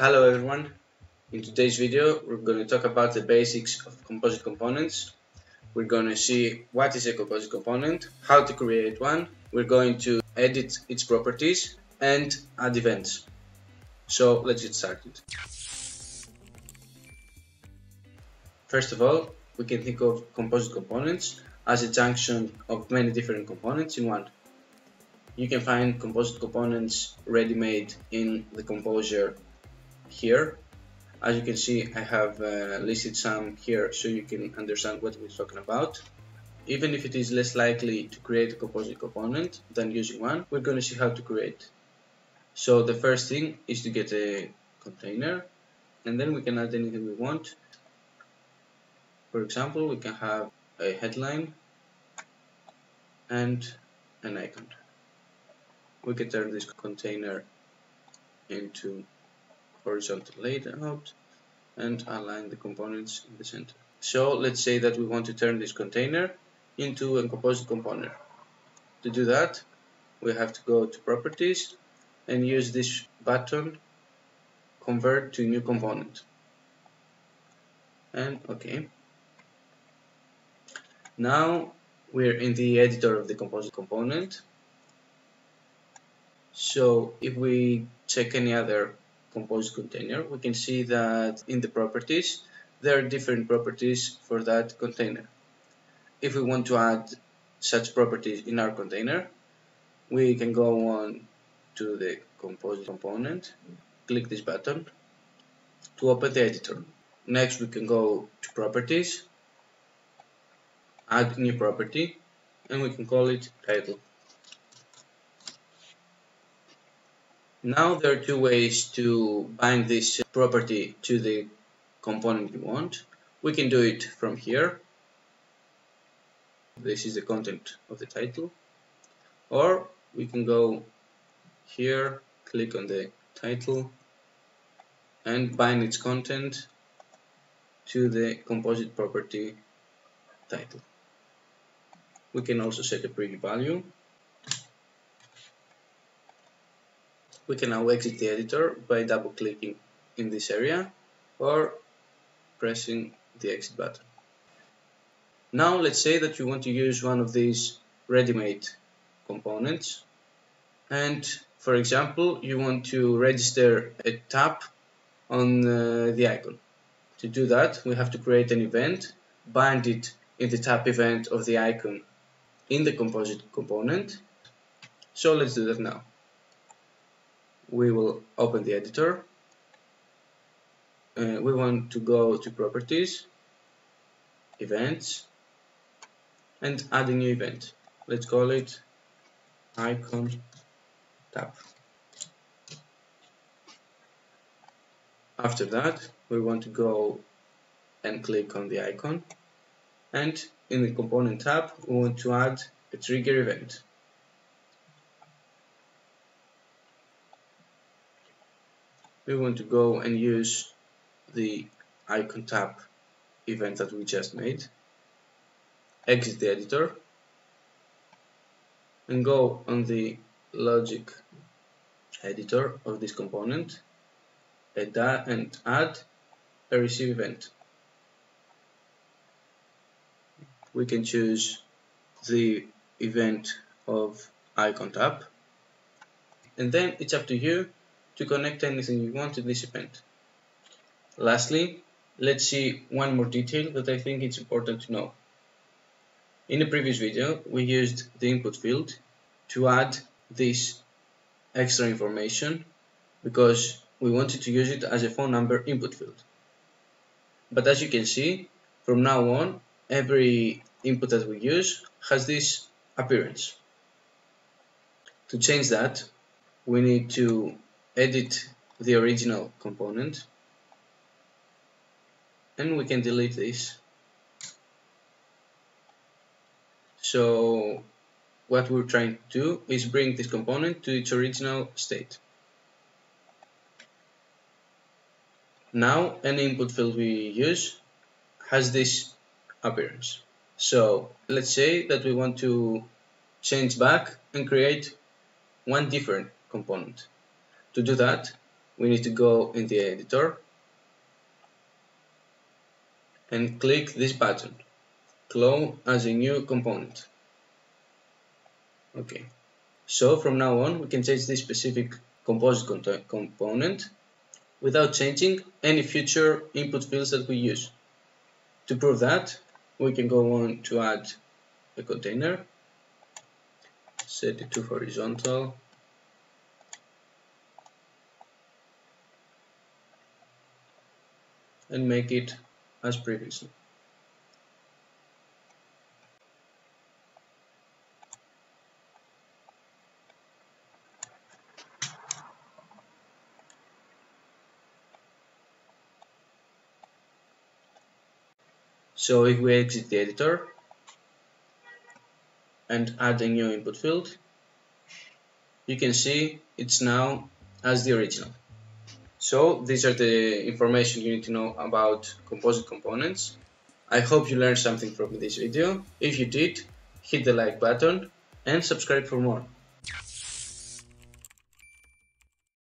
Hello everyone. In today's video we're going to talk about the basics of composite components. We're going to see what is a composite component, how to create one, we're going to edit its properties and add events. So let's get started. First of all, we can think of composite components as a junction of many different components in one. You can find composite components ready-made in the composer here. As you can see, I have uh, listed some here so you can understand what we're talking about. Even if it is less likely to create a composite component than using one, we're going to see how to create. So the first thing is to get a container and then we can add anything we want. For example, we can have a headline and an icon. We can turn this container into horizontal layout and align the components in the center. So let's say that we want to turn this container into a composite component. To do that, we have to go to properties and use this button convert to new component. And okay. Now we're in the editor of the composite component. So if we check any other composite container, we can see that in the properties, there are different properties for that container. If we want to add such properties in our container, we can go on to the composite component, click this button to open the editor. Next we can go to properties, add new property, and we can call it title. Now there are two ways to bind this property to the component you want. We can do it from here. This is the content of the title. Or we can go here, click on the title and bind its content to the composite property title. We can also set a preview value we can now exit the editor by double clicking in this area or pressing the exit button. Now let's say that you want to use one of these ready-made components and for example you want to register a tap on uh, the icon. To do that we have to create an event, bind it in the tap event of the icon in the composite component. So let's do that now we will open the editor. Uh, we want to go to properties events and add a new event. Let's call it icon tap after that we want to go and click on the icon. And in the component tab we want to add a trigger event we want to go and use the icon tap event that we just made exit the editor and go on the logic editor of this component and add a receive event. We can choose the event of icon tap and then it's up to you to connect anything you want to this event. Lastly, let's see one more detail that I think it's important to know. In the previous video, we used the input field to add this extra information because we wanted to use it as a phone number input field. But as you can see, from now on, every input that we use has this appearance. To change that, we need to edit the original component. And we can delete this. So what we're trying to do is bring this component to its original state. Now any input field we use has this appearance. So let's say that we want to change back and create one different component to do that, we need to go in the editor and click this button. Clone as a new component. Okay. So from now on we can change this specific composite component without changing any future input fields that we use. To prove that we can go on to add a container set it to horizontal and make it as previously So if we exit the editor and add a new input field, you can see it's now as the original. So these are the information you need to know about composite components. I hope you learned something from this video. If you did, hit the like button and subscribe for more.